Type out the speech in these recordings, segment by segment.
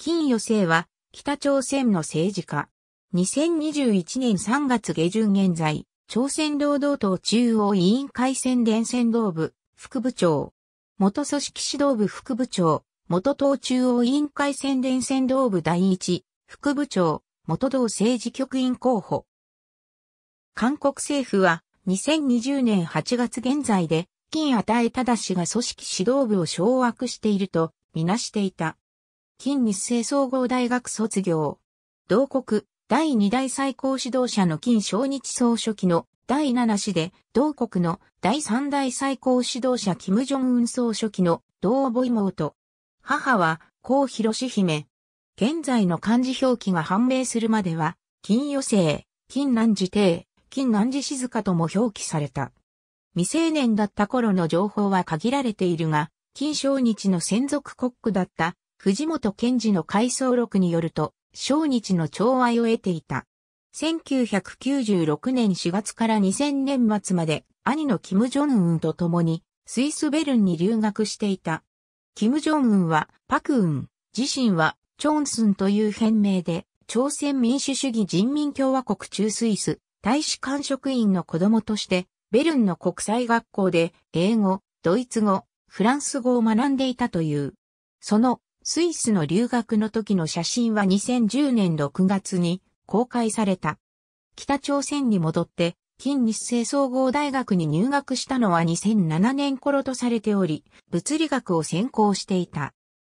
金与正は北朝鮮の政治家。2021年3月下旬現在、朝鮮労働党中央委員会宣伝先導部、副部長。元組織指導部副部長、元党中央委員会宣伝先導部第一、副部長、元党政治局員候補。韓国政府は2020年8月現在で、金与え正しが組織指導部を掌握しているとみなしていた。金日成総合大学卒業。同国第二代最高指導者の金正日総書記の第七子で、同国の第三代最高指導者金正恩総書記の同母妹。母は、高広姫。現在の漢字表記が判明するまでは、金余生、金南寺帝、金南寺静香とも表記された。未成年だった頃の情報は限られているが、金正日の専属国区だった藤本健治の回想録によると、正日の寵愛を得ていた。1996年4月から2000年末まで兄の金正恩と共にスイスベルンに留学していた。金正恩はパクウン、自身はチョンスンという変名で朝鮮民主主義人民共和国中スイス大使館職員の子供としてベルンの国際学校で英語、ドイツ語、フランス語を学んでいたという。そのスイスの留学の時の写真は2010年6月に公開された。北朝鮮に戻って近日清総合大学に入学したのは2007年頃とされており、物理学を専攻していた。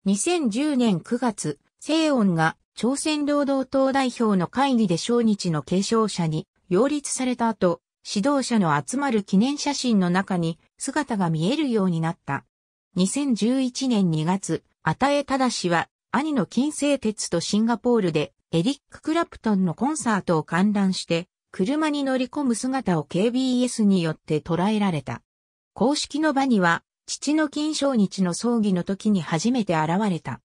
2010年9月、西恩が朝鮮労働党代表の会議で小日の継承者に擁立された後、指導者の集まる記念写真の中に姿が見えるようになった。2011年2月、与え正は兄の金星鉄とシンガポールでエリック・クラプトンのコンサートを観覧して車に乗り込む姿を KBS によって捉えられた。公式の場には父の金正日の葬儀の時に初めて現れた。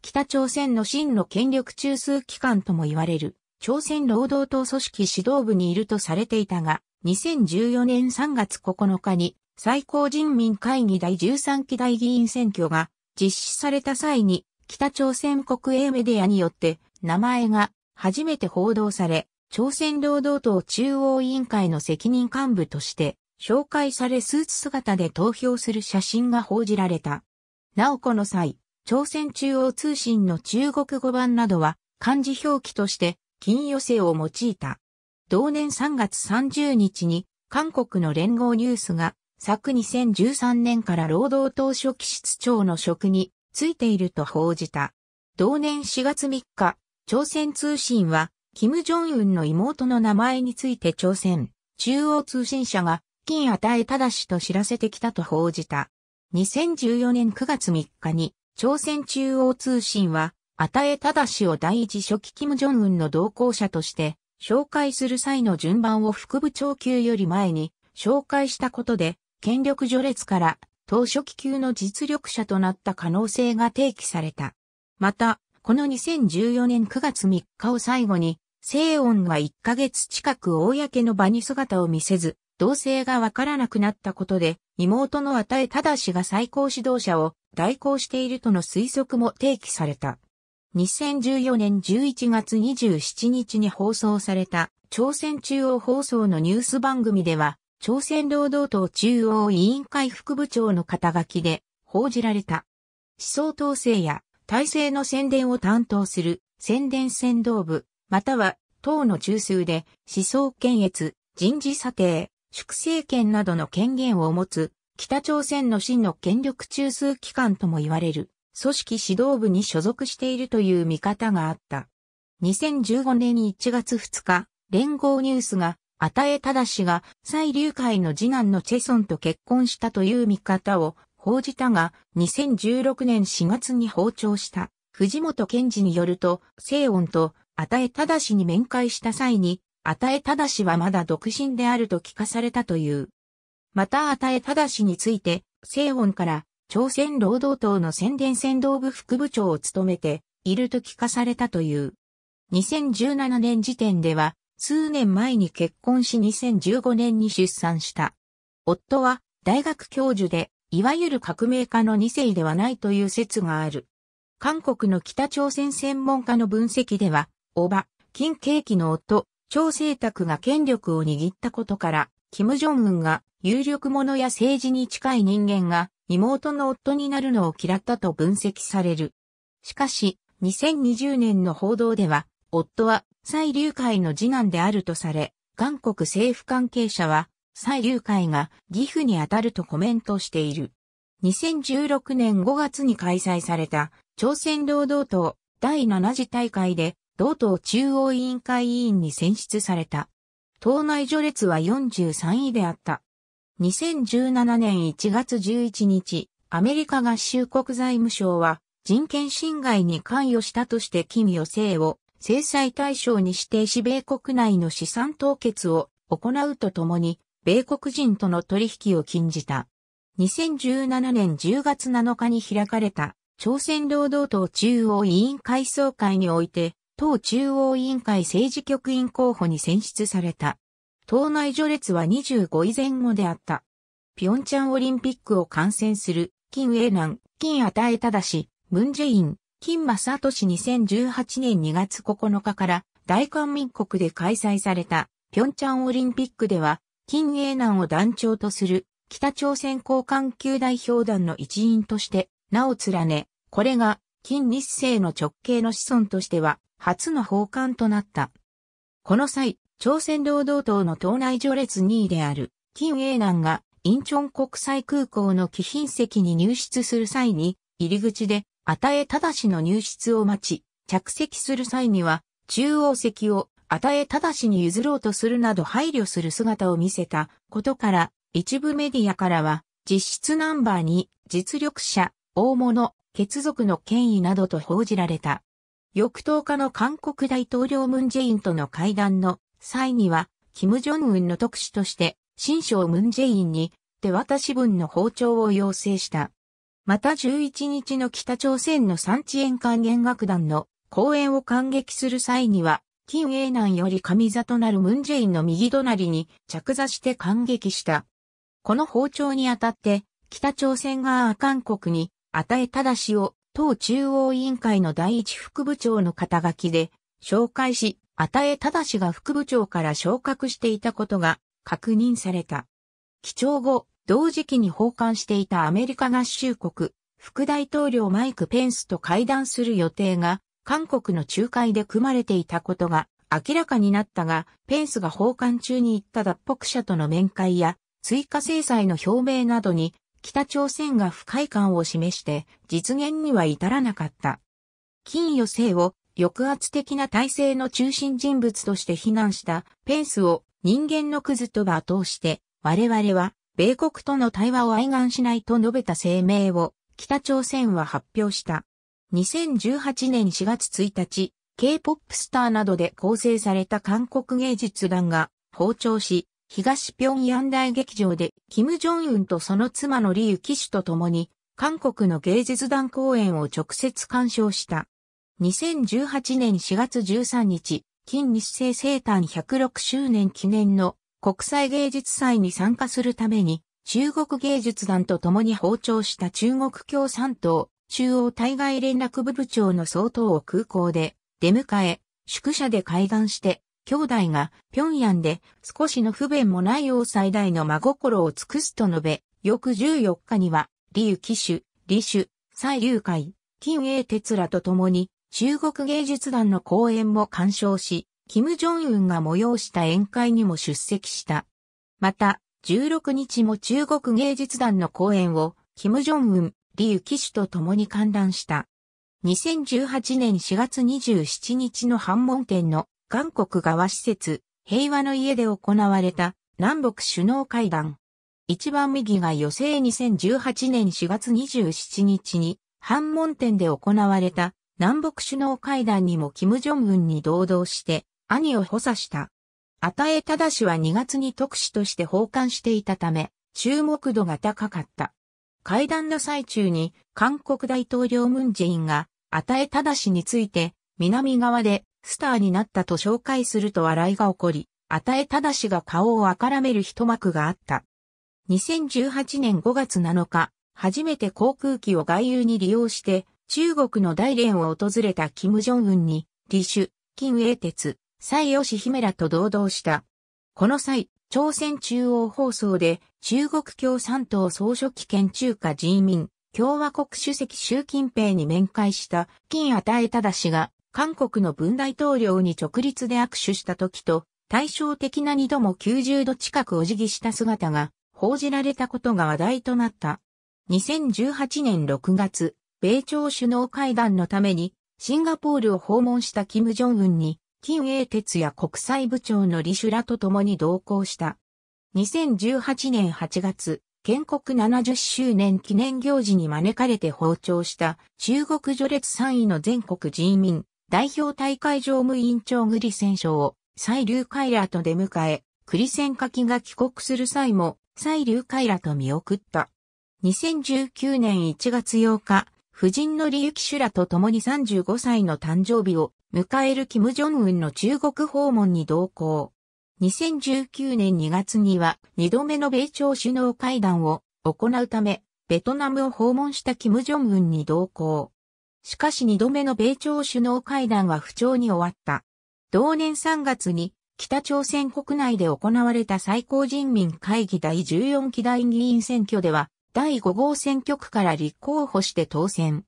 北朝鮮の真の権力中枢機関とも言われる朝鮮労働党組織指導部にいるとされていたが、2014年3月9日に最高人民会議第13期大議員選挙が実施された際に北朝鮮国営メディアによって名前が初めて報道され、朝鮮労働党中央委員会の責任幹部として紹介されスーツ姿で投票する写真が報じられた。なおこの際、朝鮮中央通信の中国語版などは漢字表記として金寄せを用いた。同年3月30日に韓国の連合ニュースが昨2013年から労働党書記室長の職についていると報じた。同年4月3日、朝鮮通信は、金正恩の妹の名前について朝鮮中央通信社が金与え正しと知らせてきたと報じた。2014年9月3日に朝鮮中央通信は与え正を第一初期金正恩の同行者として、紹介する際の順番を副部長級より前に紹介したことで、権力序列から当初期級の実力者となった可能性が提起された。また、この2014年9月3日を最後に、西恩が1ヶ月近く公の場に姿を見せず、同性がわからなくなったことで、妹の与え正が最高指導者を代行しているとの推測も提起された。2014年11月27日に放送された朝鮮中央放送のニュース番組では、朝鮮労働党中央委員会副部長の肩書きで報じられた。思想統制や体制の宣伝を担当する宣伝先導部、または党の中枢で思想検閲、人事査定、粛清権などの権限を持つ北朝鮮の真の権力中枢機関とも言われる組織指導部に所属しているという見方があった。2015年1月2日、連合ニュースが、与え正が、蔡流会の次男のチェソンと結婚したという見方を報じたが、2016年4月に訪朝した藤本健治によると、西恩と与え正に面会した際に、与え正はまだ独身であると聞かされたという。また与え正について、西恩から朝鮮労働党の宣伝先導部副部長を務めていると聞かされたという。2017年時点では数年前に結婚し2015年に出産した。夫は大学教授でいわゆる革命家の2世ではないという説がある。韓国の北朝鮮専門家の分析では、おば、金慶期の夫、張清卓が権力を握ったことから、金正恩が有力者や政治に近い人間が妹の夫になるのを嫌ったと分析される。しかし、2020年の報道では、夫は蔡流会の次男であるとされ、韓国政府関係者は、蔡流会が義父にあたるとコメントしている。2016年5月に開催された朝鮮労働党第7次大会で同党中央委員会委員に選出された。党内序列は43位であった。2017年1月11日、アメリカ合衆国財務省は人権侵害に関与したとして金与正を制裁対象に指定し米国内の資産凍結を行うとともに、米国人との取引を禁じた。2017年10月7日に開かれた朝鮮労働党中央委員会総会において、党中央委員会政治局員候補に選出された。党内序列は25位前後であった。ピョンチャンオリンピックを観戦する、金英南、金与えただし、ムンジェイン、金正俊2018年2月9日から大韓民国で開催された平昌オリンピックでは、金英南を団長とする北朝鮮交換級代表団の一員として名を連ね、これが金日成の直系の子孫としては初の奉還となった。この際、朝鮮労働党の党内序列2位である金英南がインチョン国際空港の貴賓席に入室する際に入り口で与えただしの入室を待ち、着席する際には、中央席を与えただしに譲ろうとするなど配慮する姿を見せたことから、一部メディアからは、実質ナンバーに実力者、大物、血族の権威などと報じられた。翌10日の韓国大統領ムンジェインとの会談の際には、キム・ジョンウンの特使として、新章ムンジェインに手渡し分の包丁を要請した。また11日の北朝鮮の産地園管弦楽団の公演を感激する際には、金英南より上座となるムンジェインの右隣に着座して感激した。この包丁にあたって、北朝鮮側韓国に与えただしを党中央委員会の第一副部長の肩書きで紹介し、与えただしが副部長から昇格していたことが確認された。記帳後、同時期に訪韓していたアメリカ合衆国、副大統領マイク・ペンスと会談する予定が、韓国の仲介で組まれていたことが明らかになったが、ペンスが訪韓中に行った脱北者との面会や、追加制裁の表明などに、北朝鮮が不快感を示して実現には至らなかった。金与正を抑圧的な体制の中心人物として非難したペンスを人間のクズと罵倒して我々は米国との対話を愛願しないと述べた声明を北朝鮮は発表した。2018年4月1日、K-POP スターなどで構成された韓国芸術団が訪朝し、東平壌大劇場で、キム・ジョンウンとその妻のリユ・キシュと共に、韓国の芸術団公演を直接鑑賞した。2018年4月13日、金日成生誕106周年記念の国際芸術祭に参加するために、中国芸術団と共に訪朝した中国共産党、中央対外連絡部部長の総統を空港で出迎え、宿舎で会談して、兄弟が平壌で少しの不便もない王最大の真心を尽くすと述べ、翌14日には、李由騎手、李主、蔡龍会、金英哲らと共に中国芸術団の講演も鑑賞し、キム・ジョンウンが催した宴会にも出席した。また、16日も中国芸術団の公演を、キム・ジョンウン、リユ・キシュと共に観覧した。2018年4月27日の反問店の韓国側施設、平和の家で行われた南北首脳会談。一番右が予定2018年4月27日に反問店で行われた南北首脳会談にもキム・ジョンウンに同道して兄を補佐した。与えただしは2月に特使として奉還していたため、注目度が高かった。会談の最中に、韓国大統領ムンジェインが、与えただしについて、南側でスターになったと紹介すると笑いが起こり、与えただしが顔をあからめる一幕があった。2018年5月7日、初めて航空機を外遊に利用して、中国の大連を訪れた金正恩に、李主、金英鉄、蔡義姫らと同道した。この際、朝鮮中央放送で中国共産党総書記兼中華人民共和国主席習近平に面会した金与えたしが韓国の文大統領に直立で握手した時と対照的な二度も90度近くお辞儀した姿が報じられたことが話題となった。2018年6月、米朝首脳会談のためにシンガポールを訪問した金正恩に金英哲や国際部長の李主らと共に同行した。2018年8月、建国70周年記念行事に招かれて訪朝した中国序列3位の全国人民代表大会常務委員長グリ戦勝を蔡劉カイラと出迎え、クリセンカキが帰国する際も、蔡劉カイラと見送った。2019年1月8日、夫人の李幸主らと共に35歳の誕生日を迎える金正恩の中国訪問に同行。2019年2月には2度目の米朝首脳会談を行うため、ベトナムを訪問した金正恩に同行。しかし2度目の米朝首脳会談は不調に終わった。同年3月に北朝鮮国内で行われた最高人民会議第14期大議員選挙では第5号選挙区から立候補して当選。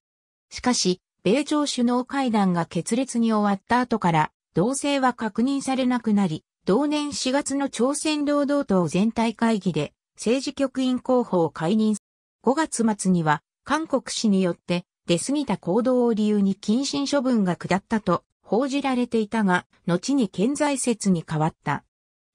しかし、米朝首脳会談が決裂に終わった後から同性は確認されなくなり、同年4月の朝鮮労働党全体会議で政治局員候補を解任。5月末には韓国市によって出過ぎた行動を理由に謹慎処分が下ったと報じられていたが、後に健在説に変わった。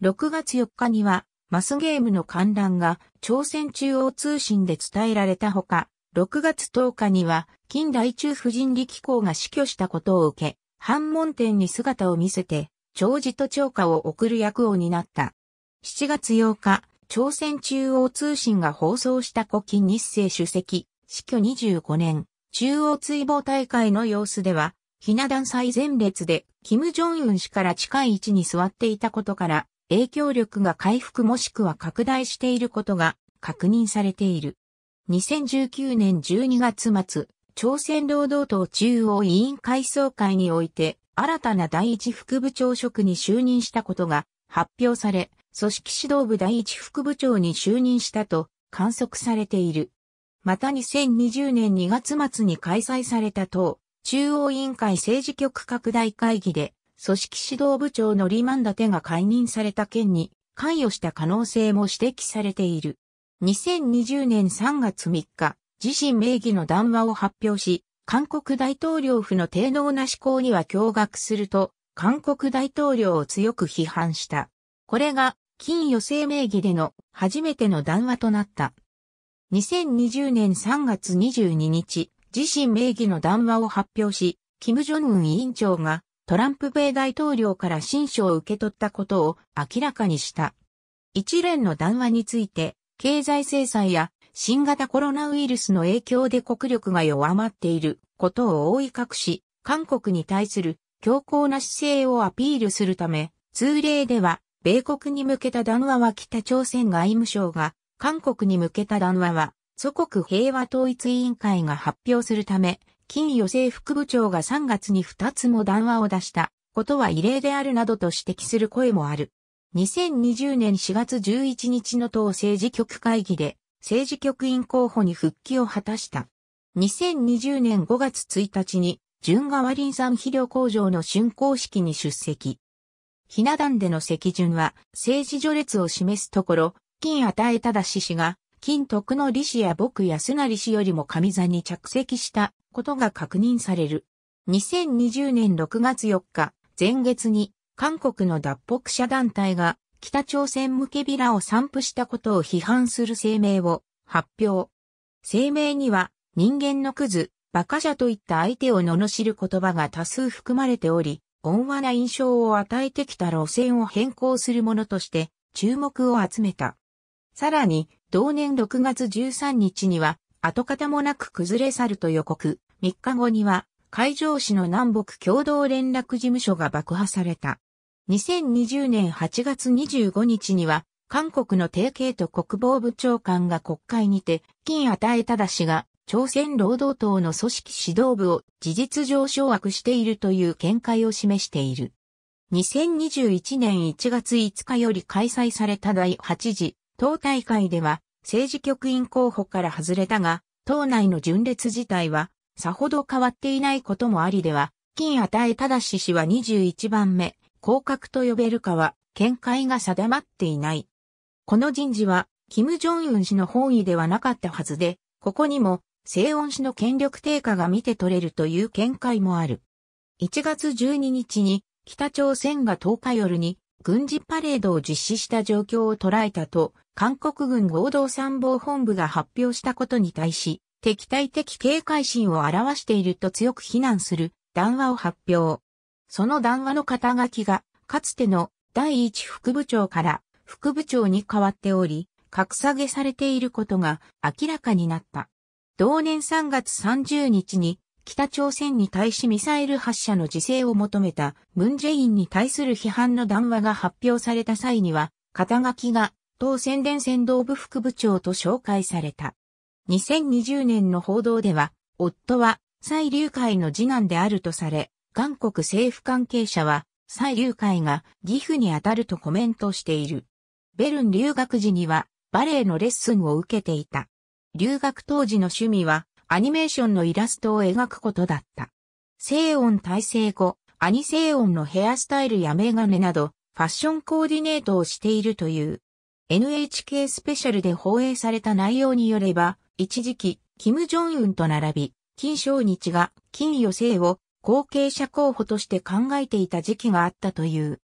6月4日には、マスゲームの観覧が朝鮮中央通信で伝えられたほか、6月10日には、近代中夫人力公が死去したことを受け、反門店に姿を見せて、長寿と長歌を送る役を担った。7月8日、朝鮮中央通信が放送した古今日清主席、死去25年、中央追放大会の様子では、ひな壇最前列で、金正恩氏から近い位置に座っていたことから、影響力が回復もしくは拡大していることが確認されている。2019年12月末、朝鮮労働党中央委員会総会において、新たな第一副部長職に就任したことが発表され、組織指導部第一副部長に就任したと観測されている。また2020年2月末に開催された党中央委員会政治局拡大会議で、組織指導部長のリマンダテが解任された件に関与した可能性も指摘されている。2020年3月3日、自身名義の談話を発表し、韓国大統領府の低能な思考には驚愕すると、韓国大統領を強く批判した。これが、金余生名義での初めての談話となった。2020年3月22日、自身名義の談話を発表し、金正恩委員長がトランプ米大統領から親書を受け取ったことを明らかにした。一連の談話について、経済制裁や新型コロナウイルスの影響で国力が弱まっていることを覆い隠し、韓国に対する強硬な姿勢をアピールするため、通例では、米国に向けた談話は北朝鮮外務省が、韓国に向けた談話は祖国平和統一委員会が発表するため、金余正副部長が3月に2つも談話を出したことは異例であるなどと指摘する声もある。2020年4月11日の党政治局会議で政治局員候補に復帰を果たした。2020年5月1日に純川林産肥料工場の竣工式に出席。ひな壇での席順は政治序列を示すところ、金与えただし氏が金徳の李氏や僕安成氏よりも上座に着席したことが確認される。2020年6月4日、前月に韓国の脱北者団体が北朝鮮向けビラを散布したことを批判する声明を発表。声明には人間のクズ、馬鹿者といった相手を罵る言葉が多数含まれており、温和な印象を与えてきた路線を変更するものとして注目を集めた。さらに、同年6月13日には、跡形もなく崩れ去ると予告、3日後には、海上市の南北共同連絡事務所が爆破された。2020年8月25日には、韓国の提携と国防部長官が国会にて、金与えただしが、朝鮮労働党の組織指導部を事実上掌握しているという見解を示している。2021年1月5日より開催された第8次党大会では政治局員候補から外れたが、党内の順列自体はさほど変わっていないこともありでは、金与え正氏は21番目、降格と呼べるかは見解が定まっていない。この人事は、金正恩氏の本意ではなかったはずで、ここにも、西恩氏の権力低下が見て取れるという見解もある。1月12日に北朝鮮が10日夜に軍事パレードを実施した状況を捉えたと、韓国軍合同参謀本部が発表したことに対し、敵対的警戒心を表していると強く非難する談話を発表。その談話の肩書きが、かつての第一副部長から副部長に変わっており、格下げされていることが明らかになった。同年3月30日に北朝鮮に対しミサイル発射の自制を求めたムンジェインに対する批判の談話が発表された際には、肩書きが当宣伝先導部副部長と紹介された。2020年の報道では、夫は蔡流会の次男であるとされ、韓国政府関係者は、蔡流会が義父にあたるとコメントしている。ベルン留学時にはバレエのレッスンを受けていた。留学当時の趣味はアニメーションのイラストを描くことだった。西音体制後、アニ西音のヘアスタイルやメガネなど、ファッションコーディネートをしているという。NHK スペシャルで放映された内容によれば、一時期、キム・ジョンウンと並び、金正日が金与正を後継者候補として考えていた時期があったという。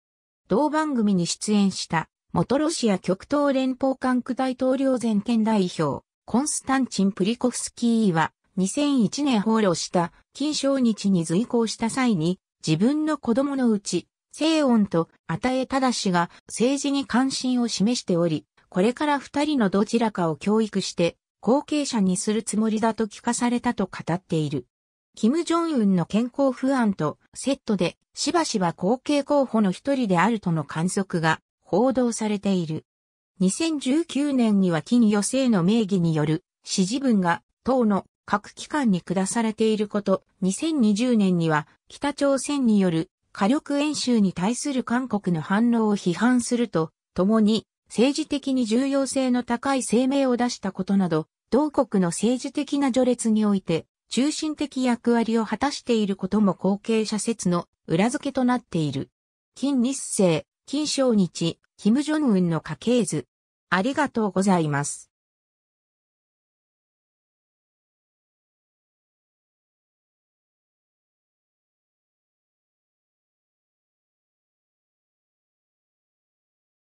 同番組に出演した元ロシア極東連邦管区大統領全権代表、コンスタンチン・プリコフスキーは2001年放浪した金正日に随行した際に自分の子供のうち、西音と与え正氏が政治に関心を示しており、これから二人のどちらかを教育して後継者にするつもりだと聞かされたと語っている。金正恩の健康不安とセットでしばしば後継候補の一人であるとの観測が報道されている。2019年には金与正の名義による指示文が党の各機関に下されていること、2020年には北朝鮮による火力演習に対する韓国の反応を批判すると、共に政治的に重要性の高い声明を出したことなど、同国の政治的な序列において中心的役割を果たしていることも後継者説の裏付けとなっている。金日成、金正日、金正恩の家系図。ありがとうございます。